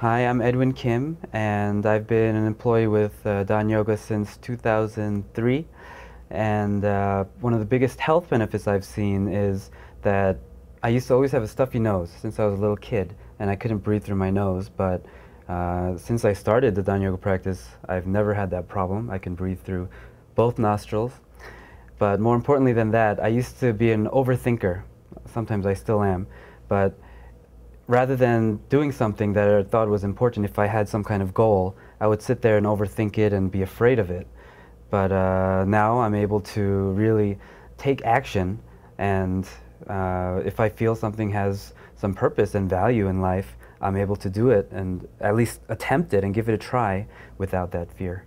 Hi, I'm Edwin Kim, and I've been an employee with uh, Dahn Yoga since 2003. And uh, one of the biggest health benefits I've seen is that I used to always have a stuffy nose since I was a little kid, and I couldn't breathe through my nose. But uh, since I started the Dahn Yoga practice, I've never had that problem. I can breathe through both nostrils. But more importantly than that, I used to be an overthinker. Sometimes I still am. But rather than doing something that I thought was important, if I had some kind of goal, I would sit there and overthink it and be afraid of it. But uh, now I'm able to really take action, and uh, if I feel something has some purpose and value in life, I'm able to do it and at least attempt it and give it a try without that fear.